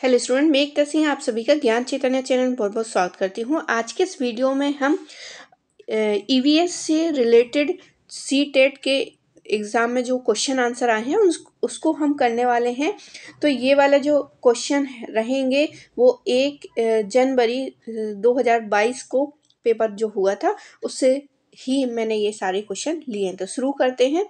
Hello student, मैं एक सिंह आप सभी का ज्ञान चैतन्य चैनल बहुत बहुत स्वागत करती हूँ। आज के इस वीडियो में हम ईवीएस से रिलेटेड सी टेट के एग्ज़ाम में जो क्वेश्चन आंसर आए हैं उस उसको हम करने वाले हैं। तो ये वाला जो क्वेश्चन रहेंगे, वो एक जनवरी 2022 को पेपर जो हुआ था, उससे ही मैंने ये सारे क्वेश्चन लिए हैं। तो शुरू करते हैं।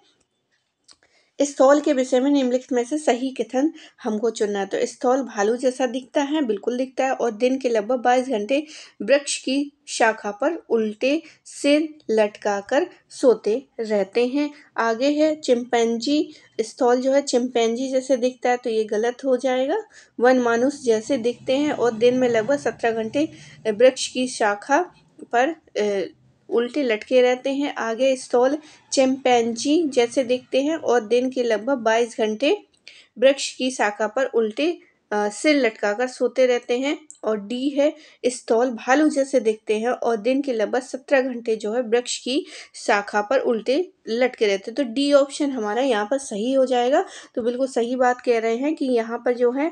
स्थल के विषय में निम्नलिखित में से सही कथन हमको चुनना है। तो स्थल भालू जैसा दिखता है, बिल्कुल दिखता है और दिन के लगभग बाईस घंटे वृक्ष की शाखा पर उल्टे सिर लटकाकर सोते रहते हैं। आगे है चिंपैंजी स्थल जो है चिंपैंजी जैसे दिखता है तो ये गलत हो जाएगा। वन मानुष जैसे दिखते हैं और दिन में लगभग सत्रह घंटे वृक्ष की शाखा पर उल्टे लटके रहते हैं। आगे स्टॉल चैम्पैंजी जैसे दिखते हैं और दिन के लगभग बाईस घंटे वृक्ष की शाखा पर उल्टे सिर लटकाकर सोते रहते हैं और डी है स्टॉल भालू जैसे दिखते हैं और दिन के लगभग सत्रह घंटे जो है वृक्ष की शाखा पर उल्टे लटके रहते हैं। तो डी ऑप्शन हमारा यहाँ पर सही हो जाएगा। तो बिल्कुल सही बात कह रहे हैं कि यहाँ पर जो है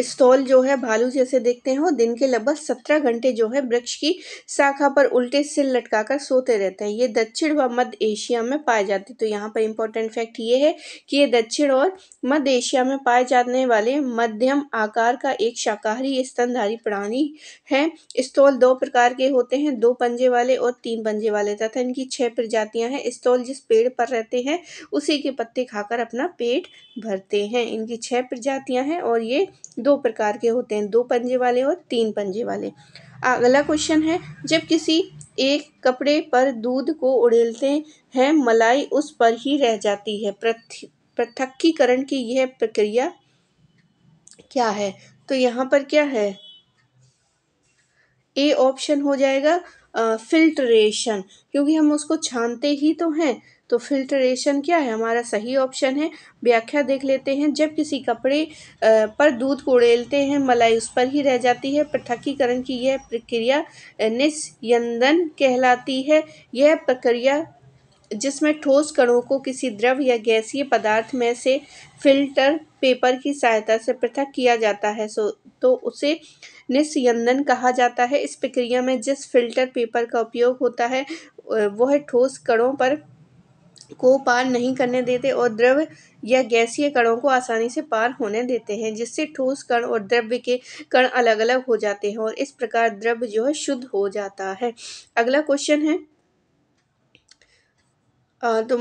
स्टॉल जो है भालू जैसे देखते हैं, दिन के लगभग सत्रह घंटे जो है वृक्ष की शाखा पर उल्टे सिर लटकाकर सोते रहते हैं। ये दक्षिण व मध्य एशिया में पाए जाते हैं। तो यहाँ पर इंपॉर्टेंट फैक्ट ये है कि ये दक्षिण और मध्य एशिया में पाए जाने वाले मध्यम आकार का एक शाकाहारी स्तनधारी प्राणी है। स्टॉल दो प्रकार के होते हैं, दो पंजे वाले और तीन पंजे वाले तथा इनकी छह प्रजातियाँ हैं। स्टॉल जिस पेड़ पर रहते हैं, उसी के पत्ते खाकर अपना पेट भरते हैं। इनकी छह प्रजातियाँ हैं और ये दो प्रकार के होते हैं, दो पंजे वाले और तीन पंजे वाले। अगला क्वेश्चन है, जब किसी एक कपड़े पर दूध को उड़ेलते हैं, मलाई उस पर ही रह जाती है। पृथकीकरण की यह प्रक्रिया क्या है? तो यहाँ पर क्या है? ए ऑप्शन हो जाएगा फिल्ट्रेशन क्योंकि हम उसको छानते ही तो हैं। तो फिल्ट्रेशन क्या है? हमारा सही ऑप्शन है। व्याख्या देख लेते हैं। जब किसी कपड़े पर दूध को उड़ेलते हैं, मलाई उस पर ही रह जाती है। पृथकीकरण की यह प्रक्रिया निस्यंदन कहलाती है। यह प्रक्रिया, जिसमें ठोस कणों को किसी द्रव या गैसीय पदार्थ में से फ़िल्टर पेपर की सहायता से पृथक किया जाता है। सो तो उसे निस्यंदन कहा जाता है। इस प्रक्रिया में जिस फ़िल्टर पेपर का उपयोग होता है वह ठोस कणों पर को पार नहीं करने देते और द्रव या गैसीय कणों को आसानी से पार होने देते हैं, जिससे ठोस कण और द्रव्य के कण अलग अलग हो जाते हैं और इस प्रकार द्रव्य जो है शुद्ध हो जाता है। अगला क्वेश्चन है। तो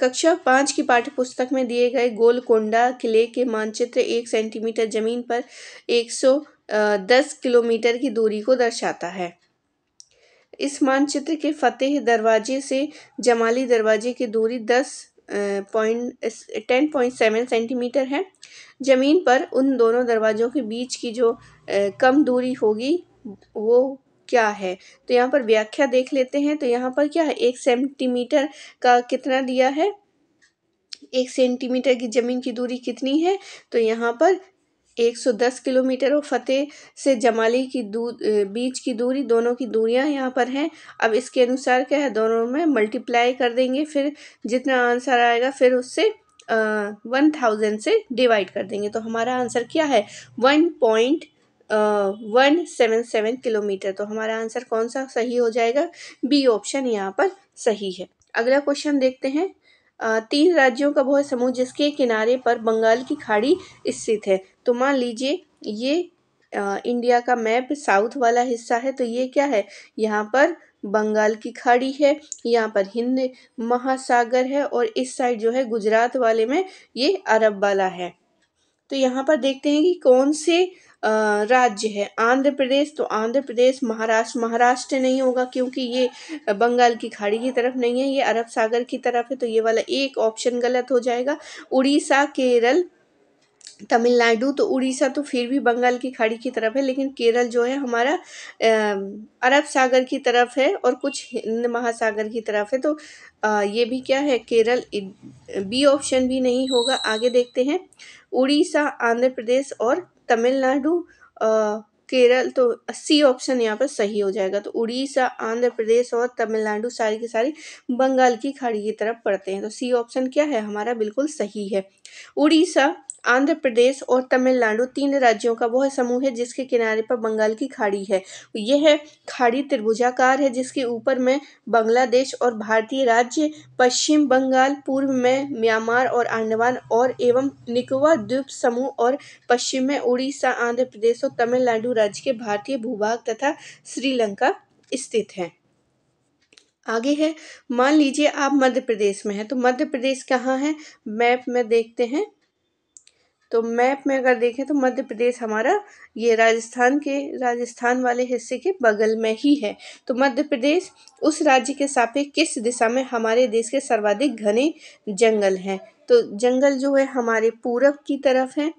कक्षा पाँच की पाठ्य पुस्तक में दिए गए गोलकोंडा किले के मानचित्र एक सेंटीमीटर ज़मीन पर एक सौ दस किलोमीटर की दूरी को दर्शाता है। इस मानचित्र के फतेह दरवाजे से जमाली दरवाजे की दूरी दस point ten point seven centimetre है। ज़मीन पर उन दोनों दरवाज़ों के बीच की जो कम दूरी होगी, वो क्या है? तो यहाँ पर व्याख्या देख लेते हैं। तो यहाँ पर क्या है? एक सेंटीमीटर का कितना दिया है? एक सेंटीमीटर की ज़मीन की दूरी कितनी है? तो यहाँ पर 110 किलोमीटर और फतेह से जमाली की दूर बीच की दूरी, दोनों की दूरियाँ यहाँ पर हैं। अब इसके अनुसार क्या है, दोनों में मल्टीप्लाई कर देंगे, फिर जितना आंसर आएगा, फिर उससे वन थाउज़ेंड से डिवाइड कर देंगे। तो हमारा आंसर क्या है? One point one seven seven kilometre. तो हमारा आंसर कौन सा सही हो जाएगा? बी ऑप्शन यहाँ पर सही है। अगला क्वेश्चन देखते हैं। तीन राज्यों का वह समूह जिसके किनारे पर बंगाल की खाड़ी स्थित है। तो मान लीजिए, ये इंडिया का मैप साउथ वाला हिस्सा है तो ये क्या है? यहाँ पर बंगाल की खाड़ी है, यहाँ पर हिंद महासागर है और इस साइड जो है गुजरात वाले में ये अरब वाला है। तो यहाँ पर देखते हैं कि कौन से राज्य है। आंध्र प्रदेश तो आंध्र प्रदेश महाराष्ट्र महाराष्ट्र नहीं होगा क्योंकि ये बंगाल की खाड़ी की तरफ़ नहीं है ये अरब सागर की तरफ़ है तो ये वाला एक ऑप्शन गलत हो जाएगा। उड़ीसा केरल तमिलनाडु तो उड़ीसा तो फिर भी बंगाल की खाड़ी की तरफ़ है लेकिन केरल जो है हमारा अरब सागर की तरफ़ है और कुछ हिंद महासागर की तरफ़ है तो आ, ये भी क्या है केरल बी ऑप्शन भी नहीं होगा। आगे देखते हैं। उड़ीसा आंध्र प्रदेश और तमिलनाडु केरल तो सी ऑप्शन यहाँ पर सही हो जाएगा। तो उड़ीसा, आंध्र प्रदेश और तमिलनाडु सारी की सारी बंगाल की खाड़ी की तरफ़ पड़ते हैं। तो सी ऑप्शन क्या है? हमारा बिल्कुल सही है। उड़ीसा आंध्र प्रदेश और तमिलनाडु तीन राज्यों का वह समूह है जिसके किनारे पर बंगाल की खाड़ी है। यह खाड़ी त्रिभुजाकार है, जिसके ऊपर में बांग्लादेश और भारतीय राज्य, पश्चिम बंगाल, पूर्व में म्यांमार और अंडमान और एवं निकोबार द्वीप समूह और पश्चिम में उड़ीसा, आंध्र प्रदेश और तमिलनाडु राज्य के भारतीय भूभाग तथा श्रीलंका स्थित है। आगे है, मान लीजिए आप मध्य प्रदेश में हैं तो मध्य प्रदेश कहाँ है? मैप में देखते हैं। तो मैप में अगर देखें तो मध्य प्रदेश हमारा ये राजस्थान के, राजस्थान वाले हिस्से के बगल में ही है। तो मध्य प्रदेश उस राज्य के सापेक्ष किस दिशा में हमारे देश के सर्वाधिक घने जंगल हैं? तो जंगल जो है हमारे पूरब की तरफ़ है।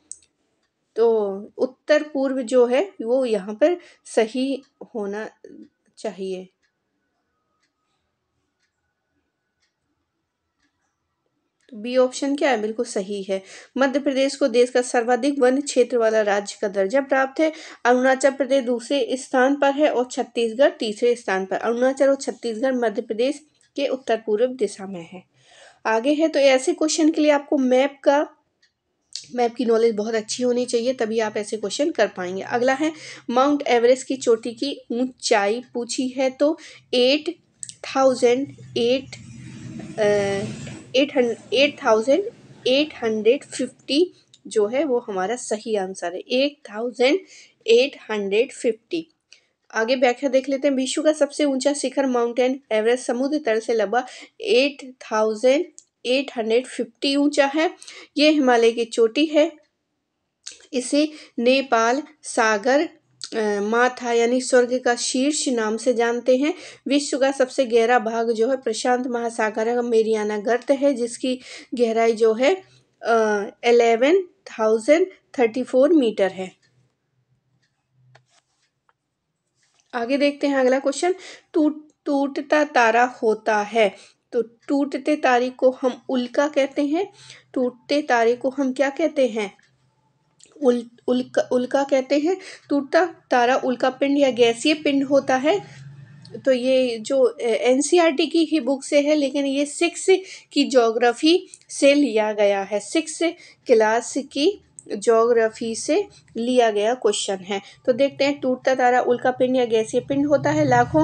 तो उत्तर पूर्व जो है वो यहाँ पर सही होना चाहिए। तो बी ऑप्शन क्या है? बिल्कुल सही है। मध्य प्रदेश को देश का सर्वाधिक वन क्षेत्र वाला राज्य का दर्जा प्राप्त है। अरुणाचल प्रदेश दूसरे स्थान पर है और छत्तीसगढ़ तीसरे स्थान पर। अरुणाचल और छत्तीसगढ़ मध्य प्रदेश के उत्तर पूर्व दिशा में है। आगे है तो ऐसे क्वेश्चन के लिए आपको मैप का मैप की नॉलेज बहुत अच्छी होनी चाहिए, तभी आप ऐसे क्वेश्चन कर पाएँगे। अगला है माउंट एवरेस्ट की चोटी की ऊंचाई पूछी है तो eight thousand eight eight eight thousand eight hundred fifty जो है वो हमारा सही आंसर है। Eight thousand eight hundred fifty. आगे व्याख्या देख लेते हैं। विश्व का सबसे ऊँचा शिखर माउंटेन एवरेस्ट समुद्र तल से लगभग eight thousand eight hundred fifty ऊँचा है। ये हिमालय की चोटी है। इसे नेपाल सागर माथा यानी स्वर्ग का शीर्ष नाम से जानते हैं। विश्व का सबसे गहरा भाग जो है प्रशांत महासागर का मेरियाना गर्त है, जिसकी गहराई जो है eleven thousand thirty four metre है। आगे देखते हैं अगला क्वेश्चन टूट टूटता तारा होता है। तो टूटते तारे को हम उल्का कहते हैं। टूटते तारे को हम क्या कहते हैं? उल, उल्का उल्का कहते हैं टूटता तारा उल्का पिंड या गैसीय पिंड होता है। तो ये जो एन e की ही बुक से है, लेकिन ये सिक्स की जोग्राफी से लिया गया है। सिक्स क्लास की जोग्राफी से लिया गया क्वेश्चन है। तो देखते हैं, टूटता तारा उल्का पिंड या गैसीय पिंड होता है। लाखों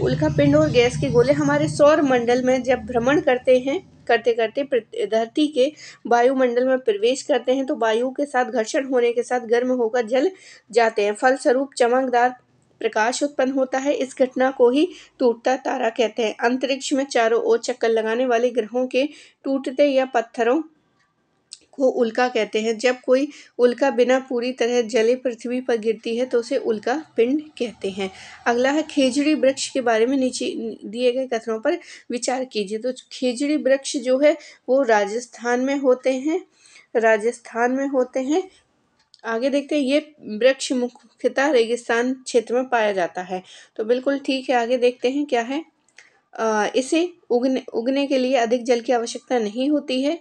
उल्का पिंड और गैस के गोले हमारे सौर मंडल में जब भ्रमण करते हैं करते करते धरती के वायुमंडल में प्रवेश करते हैं तो वायु के साथ घर्षण होने के साथ गर्म होकर जल जाते हैं। फलस्वरूप चमकदार प्रकाश उत्पन्न होता है। इस घटना को ही टूटता तारा कहते हैं। अंतरिक्ष में चारों ओर चक्कर लगाने वाले ग्रहों के टूटते या पत्थरों को उल्का कहते हैं। जब कोई उल्का बिना पूरी तरह जले पृथ्वी पर गिरती है तो उसे उल्का पिंड कहते हैं। अगला है खेजड़ी वृक्ष के बारे में नीचे दिए गए कथनों पर विचार कीजिए। तो खेजड़ी वृक्ष जो है वो राजस्थान में होते हैं राजस्थान में होते हैं। आगे देखते हैं ये वृक्ष मुख्यतः रेगिस्तान क्षेत्र में पाया जाता है। तो बिल्कुल ठीक है आगे देखते हैं क्या है। आ, इसे उगने उगने के लिए अधिक जल की आवश्यकता नहीं होती है।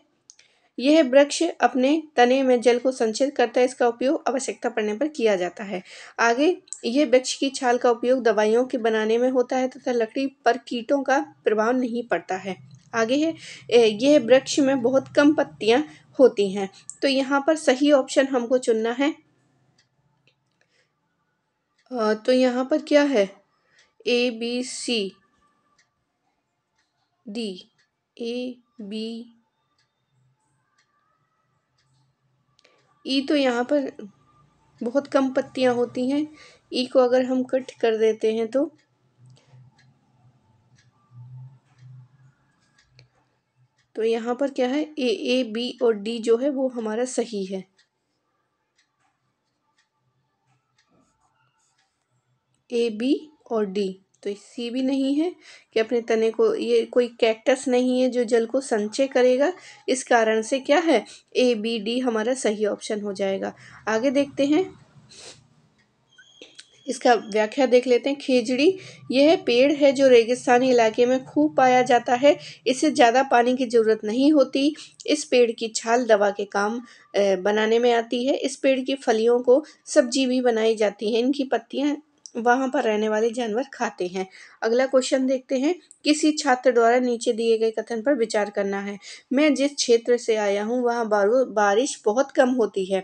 यह वृक्ष अपने तने में जल को संचित करता है, इसका उपयोग आवश्यकता पड़ने पर किया जाता है। आगे, यह वृक्ष की छाल का उपयोग दवाइयों के बनाने में होता है तथा लकड़ी पर कीटों का प्रभाव नहीं पड़ता है। आगे है यह वृक्ष में बहुत कम पत्तियाँ होती हैं तो यहाँ पर सही ऑप्शन हमको चुनना है। तो यहाँ पर क्या है? A, B, C, D. A, B E तो यहाँ पर बहुत कम पत्तियाँ होती हैं। ई को अगर हम कट कर देते हैं तो? तो यहाँ पर क्या है? ए ए, बी और डी जो है वो हमारा सही है। ए, बी और डी। तो सी भी नहीं है कि अपने तने को, ये कोई कैक्टस नहीं है जो जल को संचय करेगा। इस कारण से क्या है? ए बी डी हमारा सही ऑप्शन हो जाएगा। आगे देखते हैं। इसका व्याख्या देख लेते हैं। खेजड़ी, यह पेड़ है जो रेगिस्तानी इलाके में खूब पाया जाता है। इसे ज़्यादा पानी की ज़रूरत नहीं होती। इस पेड़ की छाल दवा के काम बनाने में आती है। इस पेड़ की फलियों को सब्ज़ी भी बनाई जाती है। इनकी पत्तियाँ वहाँ पर रहने वाले जानवर खाते हैं। अगला क्वेश्चन देखते हैं। किसी छात्र द्वारा नीचे दिए गए कथन पर विचार करना है। मैं जिस क्षेत्र से आया हूँ, वहाँ बारिश बहुत कम होती है।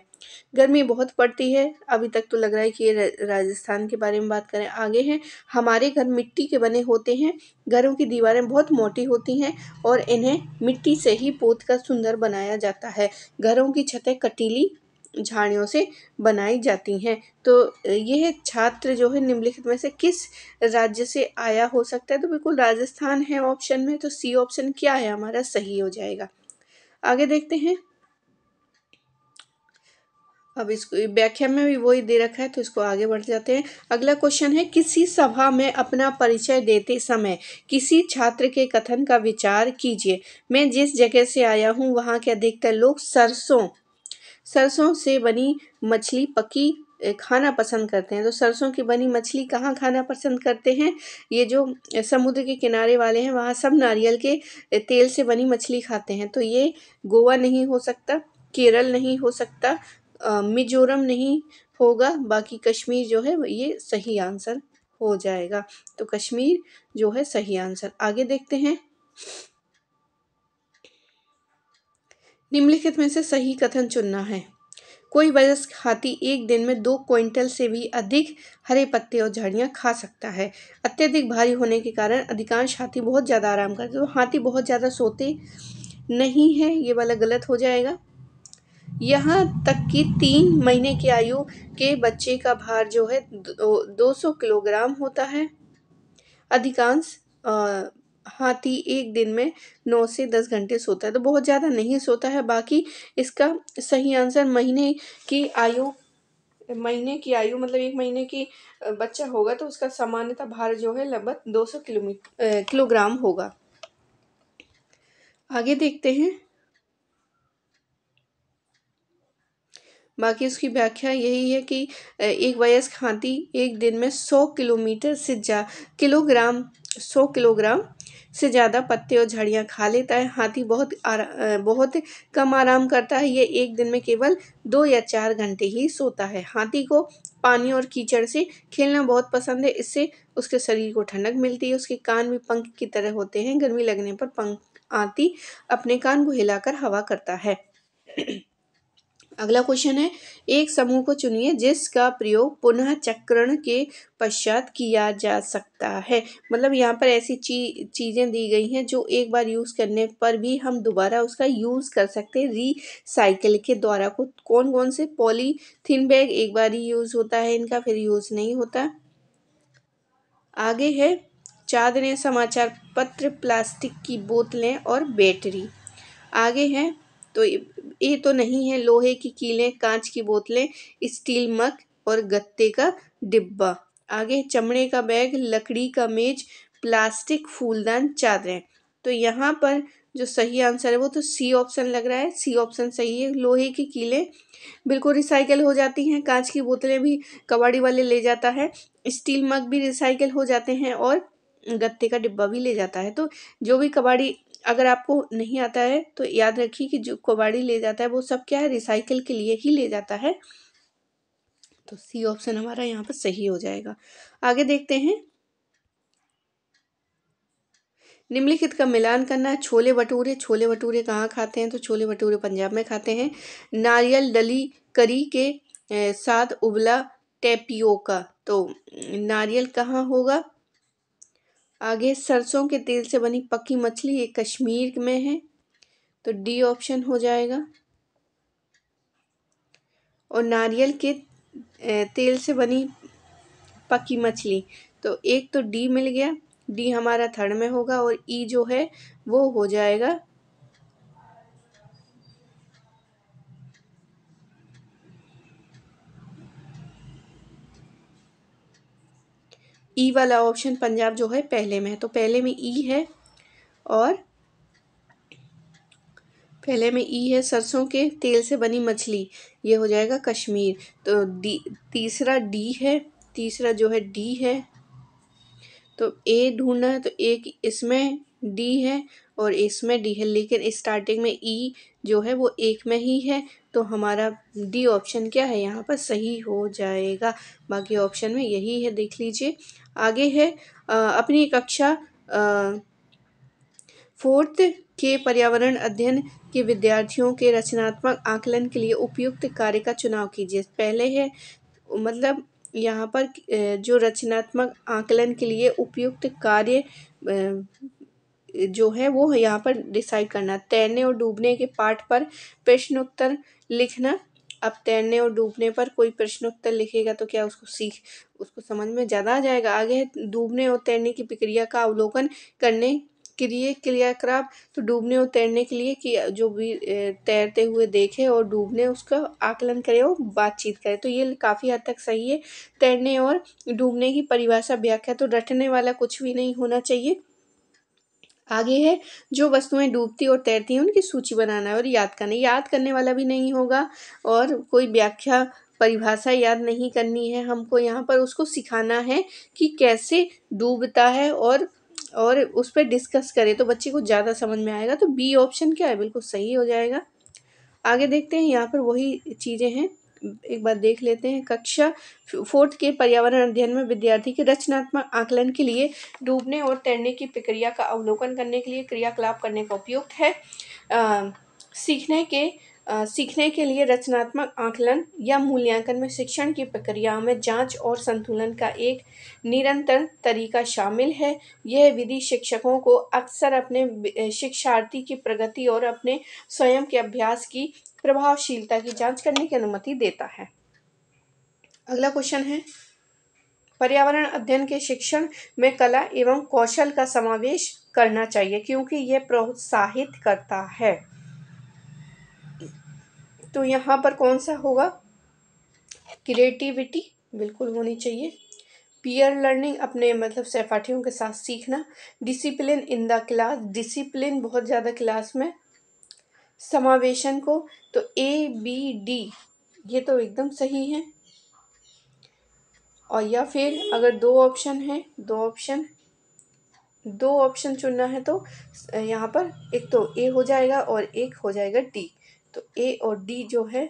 गर्मी बहुत पड़ती है। अभी तक तो लग रहा है कि ये राजस्थान के बारे में बात करें। आगे हैं। हमारे घर मिट्टी के बने होते हैं। घरों की दीवारें बहुत मोटी होती हैं और इन्हें मिट्टी से ही पोत कर सुंदर बनाया जाता है। घरों की छतें कटीली झाड़ियों से बनाई जाती हैं। तो यह छात्र जो है निम्नलिखित में से किस राज्य से आया हो सकता है? तो बिल्कुल राजस्थान है ऑप्शन में तो सी ऑप्शन क्या है हमारा? सही हो जाएगा। आगे देखते हैं। अब इसको, व्याख्या में भी वही दे रखा है तो इसको आगे बढ़ जाते हैं। अगला क्वेश्चन है, किसी सभा में अपना परिचय देते समय किसी छात्र के कथन का विचार कीजिए। मैं जिस जगह से आया हूँ, वहाँ के अधिकतर लोग सरसों सरसों से बनी मछली पकी खाना पसंद करते हैं। तो सरसों की बनी मछली कहाँ खाना पसंद करते हैं? ये जो समुद्र के किनारे वाले हैं, वहाँ सब नारियल के तेल से बनी मछली खाते हैं। तो ये गोवा नहीं हो सकता, केरल नहीं हो सकता मिजोरम नहीं होगा, बाकी कश्मीर जो है, ये सही आंसर हो जाएगा। तो कश्मीर जो है सही आंसर। आगे देखते हैं। निम्नलिखित में से सही कथन चुनना है। कोई वयस्क हाथी एक दिन में दो क्विंटल से भी अधिक हरे पत्ते और झाड़ियाँ खा सकता है। अत्यधिक भारी होने के कारण अधिकांश हाथी बहुत ज़्यादा आराम करते तो हाथी बहुत ज़्यादा सोते नहीं है, ये वाला गलत हो जाएगा। यहाँ तक कि तीन महीने की आयु के बच्चे का भार जो है दो सौ किलोग्राम होता है। अधिकांश हाथी एक दिन में नौ से दस घंटे सोता है तो बहुत ज़्यादा नहीं सोता है, बाकी इसका सही आंसर महीने की आयु, महीने की आयु मतलब एक महीने की बच्चा होगा तो उसका सामान्यतः भार जो है लगभग दो सौ किलोमीटर किलोग्राम होगा। आगे देखते हैं। बाकी उसकी व्याख्या यही है कि एक वयस्क हाथी एक दिन में सौ किलोमीटर से जा किलोग्राम, सौ किलोग्राम से ज़्यादा पत्ते और झाड़ियाँ खा लेता है। हाथी बहुत आरा, बहुत कम आराम करता है। ये एक दिन में केवल दो या चार घंटे ही सोता है। हाथी को पानी और कीचड़ से खेलना बहुत पसंद है। इससे उसके शरीर को ठंडक मिलती है। उसके कान भी पंख की तरह होते हैं। गर्मी लगने पर पंख आती अपने कान को हिलाकर हवा करता है। अगला क्वेश्चन है, एक समूह को चुनिए जिसका प्रयोग पुनः चक्रण के पश्चात किया जा सकता है। मतलब यहाँ पर ऐसी ची, चीज़ें दी गई हैं जो एक बार यूज़ करने पर भी हम दोबारा उसका यूज़ कर सकते हैं। रीसाइकिल के द्वारा को कौन कौन से? पॉलीथीन बैग एक बार ही यूज़ होता है इनका, फिर यूज़ नहीं होता। आगे है चादरें समाचार पत्र, प्लास्टिक की बोतलें और बैटरी। आगे है तो ये तो नहीं है लोहे की कीलें, कांच की बोतलें, स्टील मग और गत्ते का डिब्बा। आगे चमड़े का बैग, लकड़ी का मेज, प्लास्टिक फूलदान, चादरें। तो यहाँ पर जो सही आंसर है वो तो सी ऑप्शन लग रहा है। सी ऑप्शन सही है। लोहे की कीलें बिल्कुल रिसाइकिल हो जाती हैं। कांच की बोतलें भी कबाड़ी वाले ले जाता है। स्टील मग भी रिसाइकिल हो जाते हैं और गत्ते का डिब्बा भी ले जाता है। तो जो भी कबाड़ी अगर आपको नहीं आता है तो याद रखिए कि जो कबाड़ी ले जाता है, वो सब क्या है रिसाइकिल के लिए ही ले जाता है। तो सी ऑप्शन हमारा यहाँ पर सही हो जाएगा। आगे देखते हैं। निम्नलिखित का मिलान करना है, छोले भटूरे छोले भटूरे कहाँ खाते हैं? तो छोले भटूरे पंजाब में खाते हैं। नारियल डली करी के साथ उबला टेपियोका तो नारियल कहाँ होगा? आगे सरसों के तेल से बनी पक्की मछली ये कश्मीर में है तो डी ऑप्शन हो जाएगा। और नारियल के तेल से बनी पक्की मछली तो एक तो डी मिल गया, डी हमारा थर्ड में होगा और ई e जो है वो हो जाएगा। ई e वाला ऑप्शन पंजाब जो है पहले में है तो पहले में ई e है और पहले में ई e है सरसों के तेल से बनी मछली, ये हो जाएगा कश्मीर। तो डी तीसरा डी है, तीसरा जो है डी है। तो ए ढूंढना है तो एक इसमें डी है और इसमें डी है लेकिन स्टार्टिंग में ई जो है वो एक में ही है तो हमारा डी ऑप्शन क्या है? यहाँ पर सही हो जाएगा। बाकी ऑप्शन में यही है देख लीजिए। आगे है आ, अपनी कक्षा फोर्थ के पर्यावरण अध्ययन के विद्यार्थियों के रचनात्मक आकलन के लिए उपयुक्त कार्य का चुनाव कीजिए। पहले है मतलब यहाँ पर जो रचनात्मक आकलन के लिए उपयुक्त कार्य जो है वो यहाँ पर डिसाइड करना। तैरने और डूबने के पाठ पर प्रश्नोत्तर लिखना। अब तैरने और डूबने पर कोई प्रश्न उत्तर लिखेगा तो क्या उसको सीख, उसको समझ में ज़्यादा आ जाएगा? आगे डूबने और तैरने की प्रक्रिया का अवलोकन करने के लिए क्रियाक्रम तो डूबने और तैरने के लिए कि जो भी तैरते हुए देखे और डूबने उसका आकलन करे और बातचीत करे। तो ये काफ़ी हद तक सही है। तैरने और डूबने की परिभाषा व्याख्या तो रटने वाला कुछ भी नहीं होना चाहिए। आगे है, जो वस्तुएँ डूबती और तैरती हैं, उनकी सूची बनाना है और याद करना याद करने वाला भी नहीं होगा और कोई व्याख्या, परिभाषा याद नहीं करनी है। हमको यहाँ पर उसको सिखाना है कि कैसे डूबता है और और उस पर डिस्कस करें। तो बच्चे को ज़्यादा समझ में आएगा तो बी ऑप्शन क्या है? बिल्कुल सही हो जाएगा। आगे देखते हैं, यहाँ पर वही चीज़ें हैं। एक बार देख लेते हैं कक्षा फोर्थ के पर्यावरण अध्ययन में विद्यार्थी के रचनात्मक आकलन के लिए डूबने और तैरने की प्रक्रिया का अवलोकन करने के लिए क्रियाकलाप करने का उपयुक्त है। आ, सीखने के आ, सीखने के लिए रचनात्मक आकलन या मूल्यांकन में शिक्षण की प्रक्रिया में जाँच और संतुलन का एक निरंतर तरीका शामिल है। यह विधि शिक्षकों को अक्सर अपने शिक्षार्थी की प्रगति और अपने स्वयं के अभ्यास की प्रभावशीलता की जाँच करने की अनुमति देता है। अगला क्वेश्चन है। पर्यावरण अध्ययन के शिक्षण में कला एवं कौशल का समावेश करना चाहिए, क्योंकि यह प्रोत्साहित करता है। तो यहाँ पर कौन सा होगा? क्रिएटिविटी बिल्कुल होनी चाहिए। पीयर लर्निंग अपने मतलब सहपाठियों के साथ सीखना। Discipline in the class discipline बहुत ज़्यादा क्लास में समावेशन को तो ए बी डी ये तो एकदम सही है। और या फिर अगर दो ऑप्शन है, दो ऑप्शन दो ऑप्शन चुनना है तो यहाँ पर एक तो ए हो जाएगा और एक हो जाएगा डी तो ए और डी जो है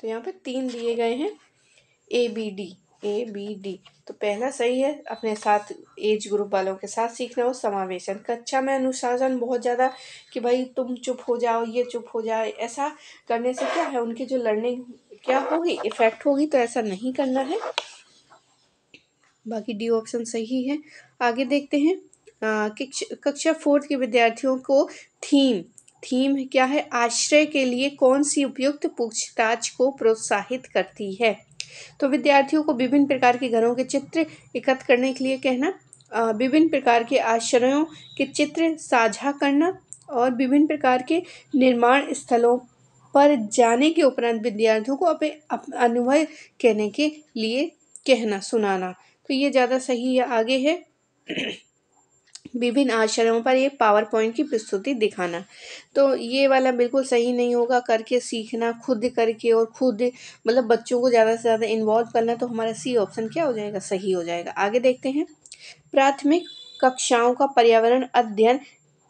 तो यहाँ पर तीन दिए गए हैं A B D A B D तो पहला सही है, अपने साथ एज ग्रुप वालों के साथ सीखना हो समावेशन कक्षा में अनुशासन बहुत ज़्यादा कि भाई तुम चुप हो जाओ, ये चुप हो जाए, ऐसा करने से क्या है, उनकी जो लर्निंग क्या होगी इफ़ेक्ट होगी तो ऐसा नहीं करना है। बाकी डी ऑप्शन सही है। आगे देखते हैं। कक्षा फोर्थ के विद्यार्थियों को थीम थीम क्या है? आश्रय के लिए कौन सी उपयुक्त पूछताछ को प्रोत्साहित करती है? तो विद्यार्थियों को विभिन्न प्रकार के घरों के चित्र एकत्र करने के लिए कहना विभिन्न प्रकार के आश्रयों के चित्र साझा करना और विभिन्न प्रकार के निर्माण स्थलों पर जाने के उपरांत विद्यार्थियों को अपने अनुभव कहने के लिए कहना, सुनाना। तो ये ज़्यादा सही है आगे है? विभिन्न आश्रयों पर एक पावर पॉइंट की प्रस्तुति दिखाना। तो ये वाला बिल्कुल सही नहीं होगा, करके सीखना, खुद करके और खुद मतलब बच्चों को ज़्यादा से ज़्यादा इन्वॉल्व करना तो हमारा सी ऑप्शन क्या हो जाएगा? सही हो जाएगा। आगे देखते हैं। प्राथमिक कक्षाओं का पर्यावरण अध्ययन,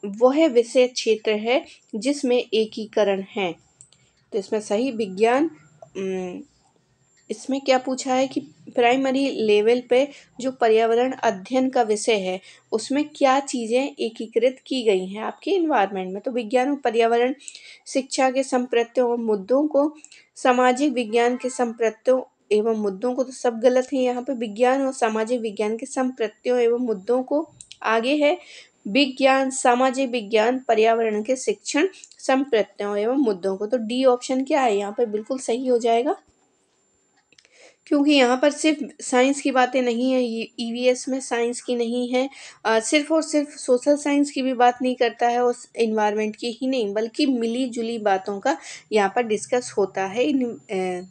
वह विषय क्षेत्र है जिसमें एकीकरण है। तो इसमें सही विज्ञान इसमें क्या पूछा है कि प्राइमरी लेवल पे जो पर्यावरण अध्ययन का विषय है, उसमें क्या चीज़ें एकीकृत की गई हैं आपके इन्वायरमेंट में? तो विज्ञान और पर्यावरण, शिक्षा के संप्रत्यों और मुद्दों को, सामाजिक विज्ञान के संप्रत्यों एवं मुद्दों को तो सब गलत है यहाँ पे। विज्ञान और सामाजिक विज्ञान के संप्रत्यों एवं मुद्दों को आगे है। विज्ञान, सामाजिक विज्ञान, पर्यावरण के शिक्षण संप्रत्यों एवं मुद्दों को। तो डी ऑप्शन क्या है यहाँ पर बिल्कुल सही हो जाएगा। क्योंकि यहाँ पर सिर्फ़ साइंस की बातें नहीं है ई वी एस में साइंस की नहीं है। सिर्फ़ और सिर्फ़ सोशल साइंस की भी बात नहीं करता है, उस इन्वायरमेंट की ही नहीं, बल्कि मिली जुली बातों का यहाँ पर डिस्कस होता है इन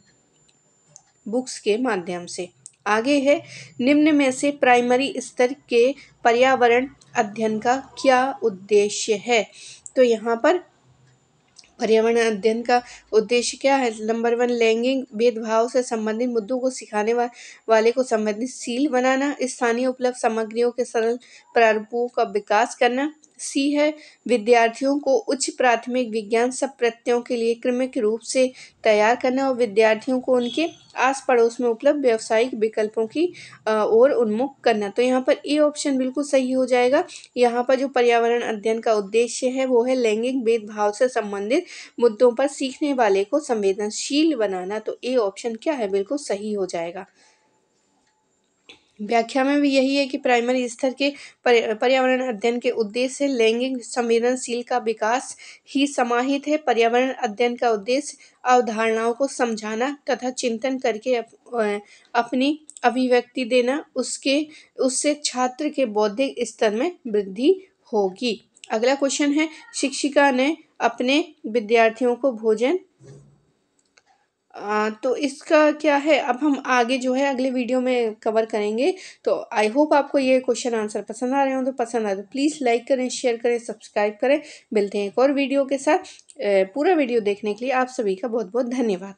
बुक्स के माध्यम से। आगे है, निम्न में से प्राइमरी स्तर के पर्यावरण अध्ययन का क्या उद्देश्य है? तो यहाँ पर पर्यावरण अध्ययन का उद्देश्य क्या है? नंबर वन लैंगिक भेदभाव से संबंधित मुद्दों को सिखाने वा, वाले को संबंधित सील बनाना स्थानीय उपलब्ध सामग्रियों के सरल प्रारूपों का विकास करना। सी है। विद्यार्थियों को उच्च प्राथमिक विज्ञान सब प्रत्ययों के लिए क्रमिक रूप से तैयार करना और विद्यार्थियों को उनके आस पड़ोस में उपलब्ध व्यावसायिक विकल्पों की ओर उन्मुख करना। तो यहाँ पर ए ऑप्शन बिल्कुल सही हो जाएगा। यहाँ पर जो पर्यावरण अध्ययन का उद्देश्य है, वो है लैंगिक भेदभाव से संबंधित मुद्दों पर सीखने वाले को संवेदनशील बनाना। तो ए ऑप्शन क्या है? बिल्कुल सही हो जाएगा। व्याख्या में भी यही है कि प्राइमरी स्तर के पर्यावरण अध्ययन के उद्देश्य लैंगिक संवेदनशील का विकास ही समाहित है। पर्यावरण अध्ययन का उद्देश्य अवधारणाओं को समझाना तथा चिंतन करके अप, अपनी अभिव्यक्ति देना उसके उससे छात्र के बौद्धिक स्तर में वृद्धि होगी। अगला क्वेश्चन है शिक्षिका ने अपने विद्यार्थियों को भोजन तो इसका क्या है? अब हम आगे जो है अगले वीडियो में कवर करेंगे। तो आई होप आपको ये क्वेश्चन आंसर पसंद आ रहे हो तो पसंद आए तो प्लीज़ लाइक करें शेयर करें सब्सक्राइब करें। मिलते हैं एक और वीडियो के साथ। पूरा वीडियो देखने के लिए आप सभी का बहुत बहुत धन्यवाद।